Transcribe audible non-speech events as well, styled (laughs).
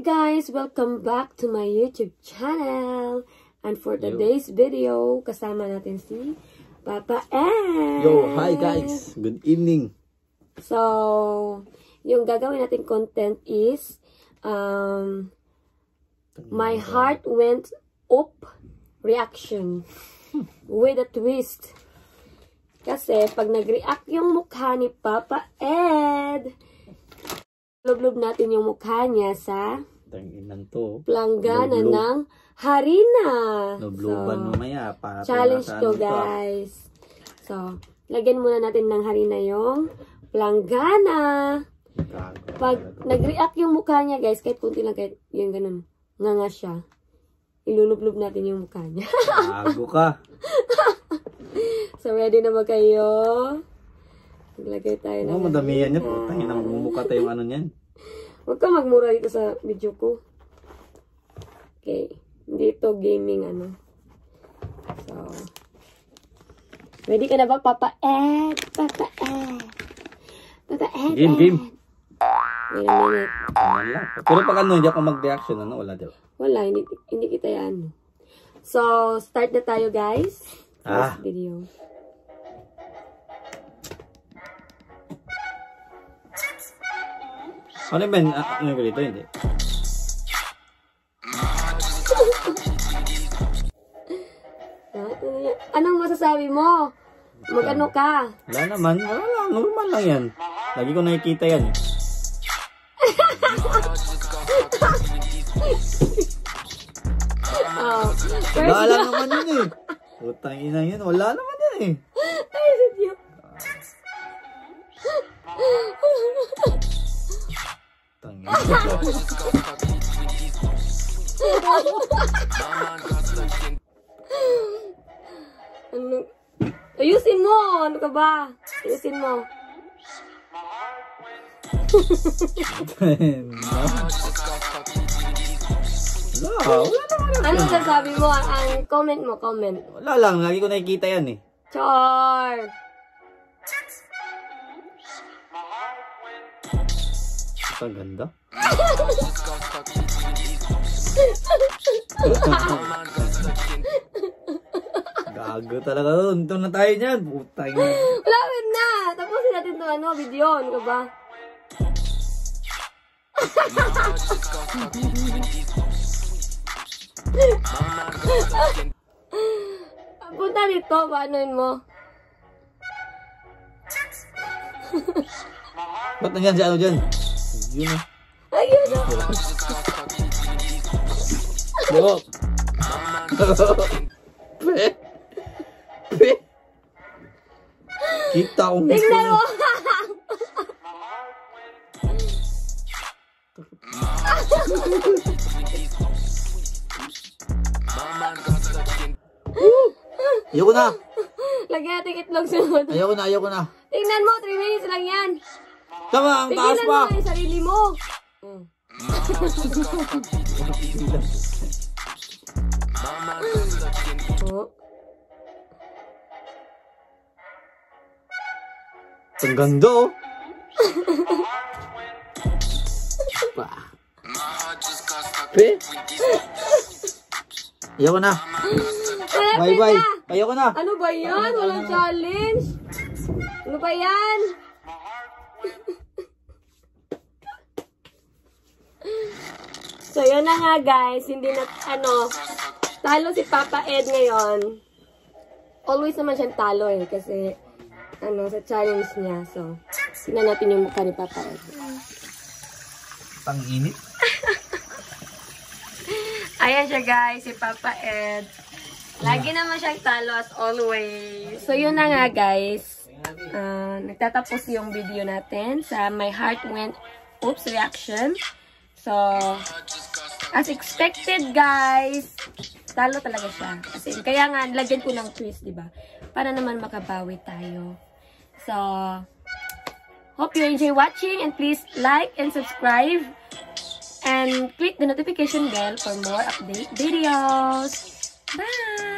guys! Welcome back to my YouTube channel. And for Yo. today's video, kasama natin si Papa M. Yo, hi guys. Good evening. So, yung gagawin natin content is um, My Heart Went Up reaction with a twist. Kasi pag nag-react yung mukha ni Papa Ed, lublob natin yung mukha niya sa Tanginan to. planggana Lublob. ng harina. Nobloban So, mamaya. Para challenge to, ah. guys. So, lagyan muna natin ng harina yung planggana. Gago Pag nag-react yung mukha niya, guys, kahit kunti lang, kahit yung ganun, nga nga siya, ilulublob natin yung mukha niya. Gago ka. (laughs) so, ready na ba kayo? Maglagay tayo ng Oh, madami yan yan. Tangin ang mukha tayong ano niyan. Huwag ka magmura dito sa video ko. Okay. Hindi ito gaming ano. So. Ready ka na ba, Papa Ed? Papa Ed. Papa Ed. Game, Ed. game. Wait a minute. Wala. Pero pag ano, hindi ako mag-reaction, ano, wala daw. Wala, hindi, hindi kita yan. So, start na tayo, guys. Ah. First video. Ano ba yun? Ano yung ganito? Hindi. Anong masasabi mo? Mag-ano ka? Wala naman. Wala lang. Normal lang yan. Lagi ko nakikita yan. Oh, Wala naman yun eh. Putang ina yun. Wala naman yan eh. Ay. Ano? Ayusin mo! Ano ka ba? Ayusin mo. Wala. Wala naman. Ano sasabi mo? Ang, ang comment mo, comment. Wala lang. Lagi ko nakikita yan eh. Char! Ang ganda. Gago talaga doon. Ito na tayo niyan. Putang ina. Lapit na! Tapusin natin to ano, video. Ano ka ba? Punta dito, paanoin mo? Ba't nandiyan si ano dyan? Yun ah. Ayun! Yo. Pe. Pe. Kita akong gusto Tingnan mo! (laughs) Ayoko na. Lagyan natin itlog sunod. Ayoko na, ayoko na. Tingnan mo, 3 minutes lang yan. Tama, ang taas Tingnan pa. mo yung sarili mo. Mm. (laughs) Oh. Ang ganda oh. Pe. Ayoko na. Bye bye. Ayoko na. Ano ba yan? Walang challenge? Ano ba yan? So, yun na nga guys. Hindi na, ano, talo si Papa Ed ngayon. Always naman siyang talo eh. Kasi, ano, sa challenge niya. So, tingnan natin yung mukha ni Papa Ed. Pang init. (laughs) Ayan siya guys, si Papa Ed. Lagi naman siyang talo as always. So yun na nga guys. Ah, nagtatapos yung video natin sa My Heart Went Oops reaction. So, as expected guys, talo talaga siya. Kasi kaya nga, lagyan ko ng twist, di ba? Para naman makabawi tayo. So, hope you enjoy watching and please like and subscribe and click the notification bell for more update videos. Bye!